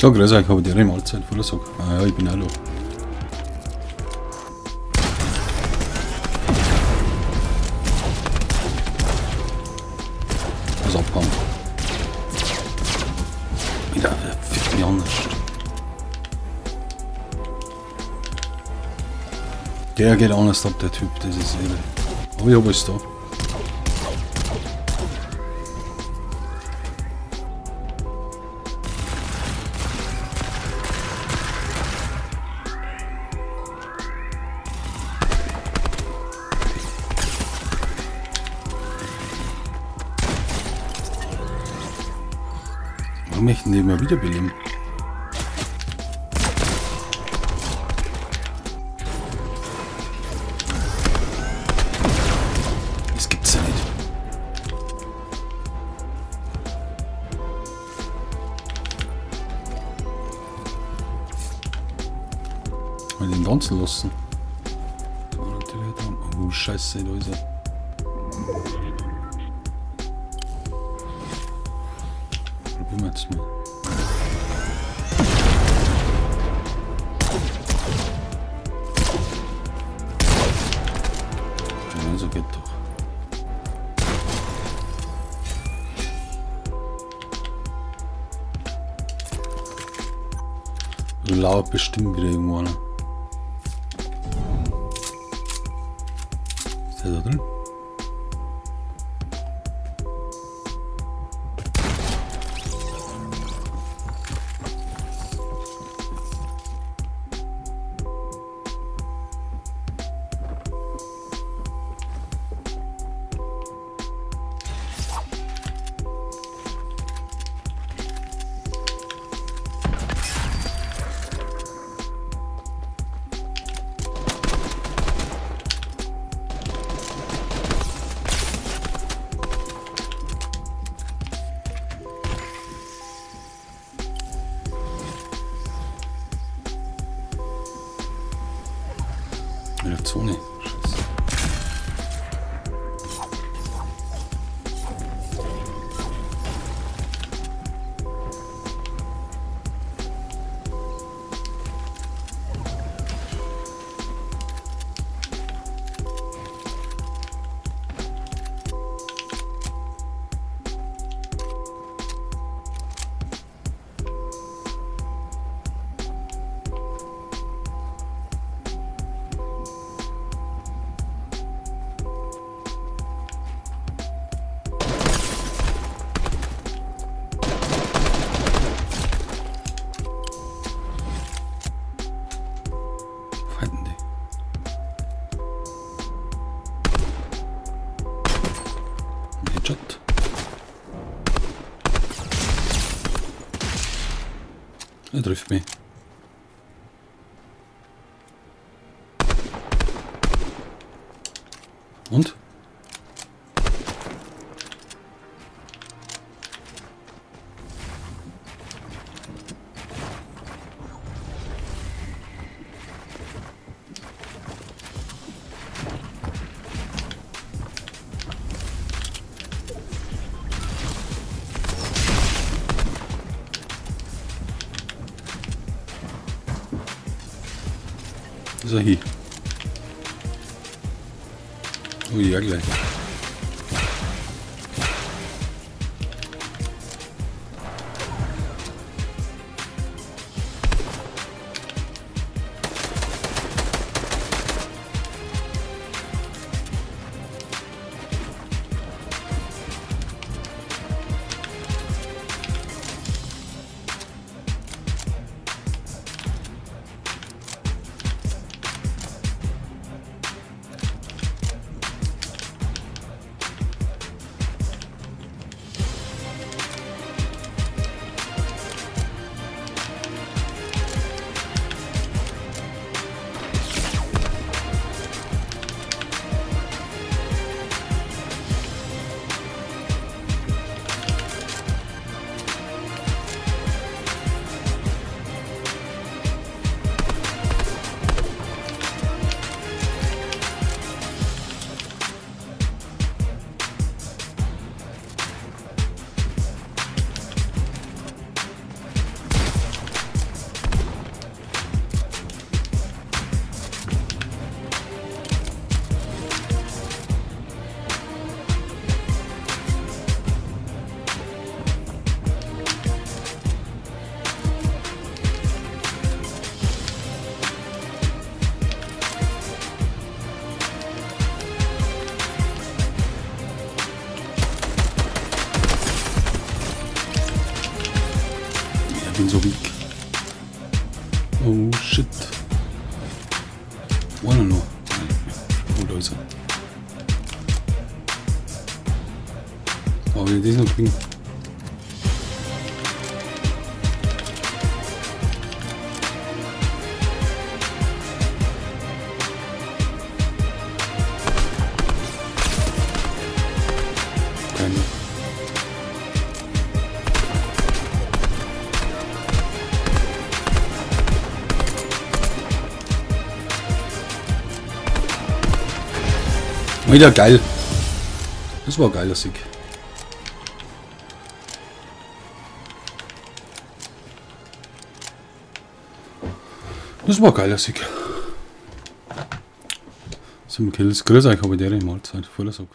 Ja, grüß euch, habe ich die Mahlzeit vor der Sache. Ah ja, ich bin auch da. Was abhauen. Wieder, fickt mich anders. Der geht anders ab, der Typ, das ist irre. Aber ich hab alles da. Warum möchten die immer wiederbeleben? Das gibt's ja nicht. Mal den tanzen lassen. Oh, scheiße, da ist er. Probieren wir jetzt mal. Ja, so geht doch. Laut bestimmt wieder irgendwo einer. Ist der da drin? Wieder Zone. Er trifft mich. Und? Ist er hier? Oh bin so weak. Oh shit. One and no. Bulldozer. Oh, wenn ich oh, das noch bringe. Wieder geil. Das war geiler Sieg. Das war geiler Sieg. Sieben Kills. Grüß euch, habe ich der Mahlzeit. Voller Sack.